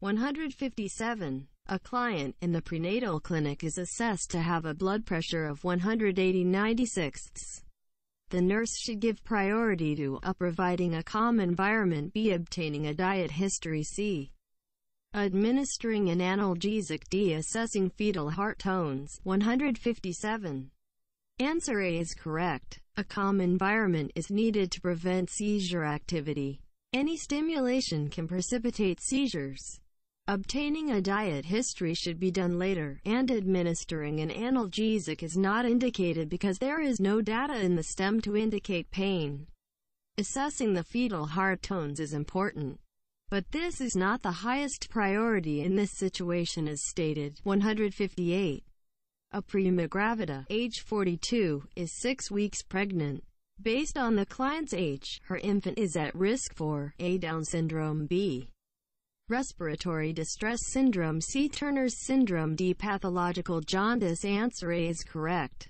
157. A client in the prenatal clinic is assessed to have a blood pressure of 180 96 The nurse should give priority to a. Providing a calm environment b. Obtaining a diet history c. Administering an analgesic d. Assessing fetal heart tones 157. Answer A is correct. A calm environment is needed to prevent seizure activity. Any stimulation can precipitate seizures. Obtaining a diet history should be done later, and administering an analgesic is not indicated because there is no data in the stem to indicate pain. Assessing the fetal heart tones is important. But this is not the highest priority in this situation as stated. 158. A prima gravida, age 42, is 6 weeks pregnant. Based on the client's age, her infant is at risk for A. Down syndrome B. Respiratory distress syndrome C. Turner's syndrome D. Pathological jaundice Answer A is correct.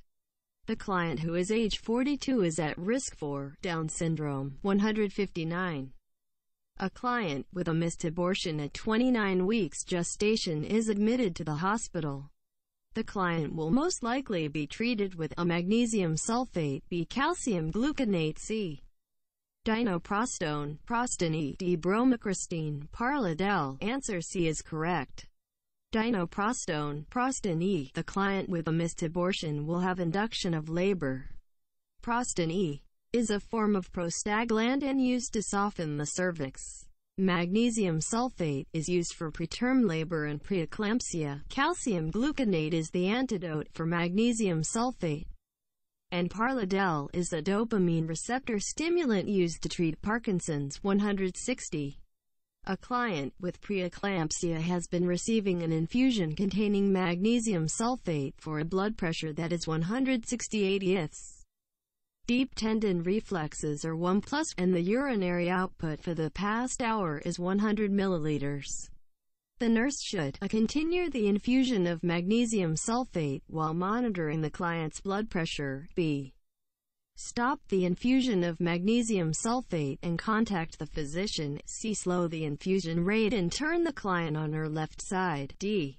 The client who is age 42 is at risk for Down syndrome. 159. A client with a missed abortion at 29 weeks gestation is admitted to the hospital. The client will most likely be treated with a magnesium sulfate B calcium gluconate C dinoprostone, Prostin E, D-bromocriptine, Parlodel. Answer C is correct. Dinoprostone, Prostin E. The client with a missed abortion will have induction of labor. Prostin E is a form of prostaglandin used to soften the cervix. Magnesium sulfate is used for preterm labor and preeclampsia. Calcium gluconate is the antidote for magnesium sulfate and Parlodel is a dopamine receptor stimulant used to treat Parkinson's. 160. A client with preeclampsia has been receiving an infusion containing magnesium sulfate for a blood pressure that is 168 ths. Deep tendon reflexes are 1 plus, and the urinary output for the past hour is 100 milliliters. The nurse should a. continue the infusion of magnesium sulfate while monitoring the client's blood pressure, b. Stop the infusion of magnesium sulfate and contact the physician, c. Slow the infusion rate and turn the client on her left side, d.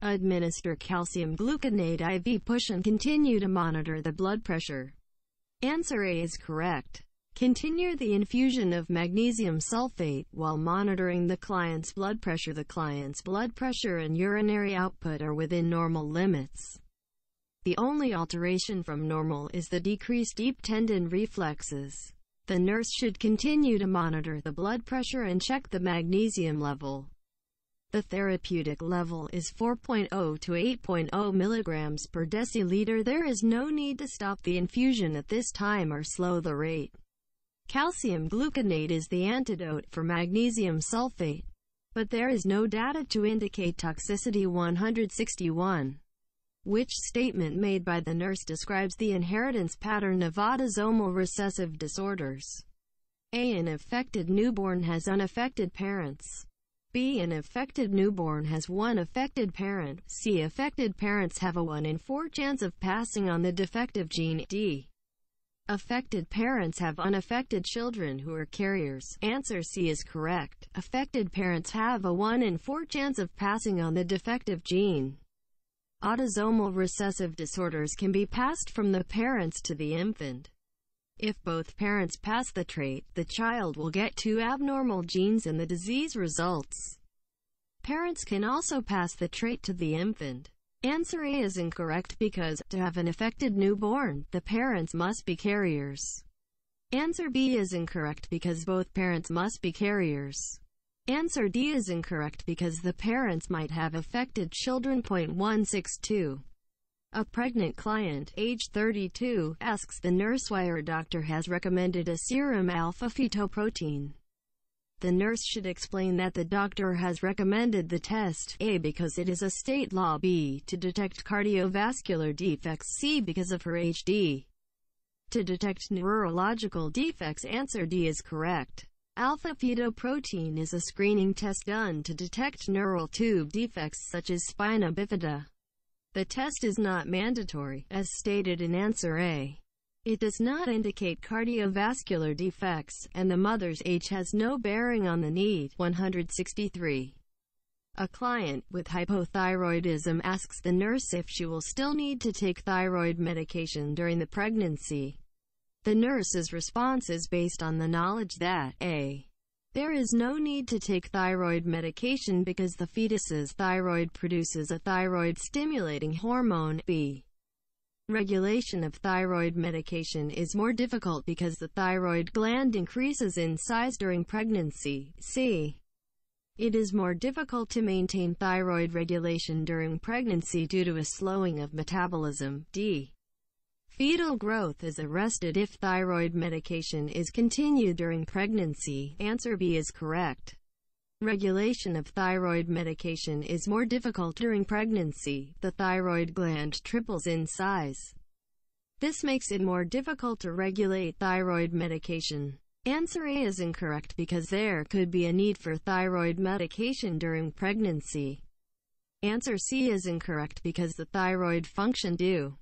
Administer calcium gluconate IV push and continue to monitor the blood pressure. Answer A is correct. Continue the infusion of magnesium sulfate while monitoring the client's blood pressure. The client's blood pressure and urinary output are within normal limits. The only alteration from normal is the decreased deep tendon reflexes. The nurse should continue to monitor the blood pressure and check the magnesium level. The therapeutic level is 4.0 to 8.0 milligrams per deciliter. There is no need to stop the infusion at this time or slow the rate. Calcium gluconate is the antidote for magnesium sulfate, but there is no data to indicate toxicity 161. Which statement made by the nurse describes the inheritance pattern of autosomal recessive disorders? A. An affected newborn has unaffected parents. B. An affected newborn has one affected parent. C. Affected parents have a 1 in 4 chance of passing on the defective gene. D. Affected parents have unaffected children who are carriers. Answer C is correct. Affected parents have a 1 in 4 chance of passing on the defective gene. Autosomal recessive disorders can be passed from the parents to the infant. If both parents pass the trait, the child will get two abnormal genes and the disease results. Parents can also pass the trait to the infant. Answer A is incorrect because, to have an affected newborn, the parents must be carriers. Answer B is incorrect because both parents must be carriers. Answer D is incorrect because the parents might have affected children. 162. A pregnant client, age 32, asks the nurse why her doctor has recommended a serum alpha-fetoprotein. The nurse should explain that the doctor has recommended the test, A because it is a state law, B to detect cardiovascular defects, C because of her age, D to detect neurological defects. Answer D is correct. Alpha-fetoprotein is a screening test done to detect neural tube defects such as spina bifida. The test is not mandatory, as stated in answer A. It does not indicate cardiovascular defects, and the mother's age has no bearing on the need. 163. A client with hypothyroidism asks the nurse if she will still need to take thyroid medication during the pregnancy. The nurse's response is based on the knowledge that a. There is no need to take thyroid medication because the fetus's thyroid produces a thyroid-stimulating hormone, b. Regulation of thyroid medication is more difficult because the thyroid gland increases in size during pregnancy, c. It is more difficult to maintain thyroid regulation during pregnancy due to a slowing of metabolism. D. Fetal growth is arrested if thyroid medication is continued during pregnancy. Answer B is correct. Regulation of thyroid medication is more difficult during pregnancy. The thyroid gland triples in size. This makes it more difficult to regulate thyroid medication. Answer A is incorrect because there could be a need for thyroid medication during pregnancy. Answer C is incorrect because the thyroid function due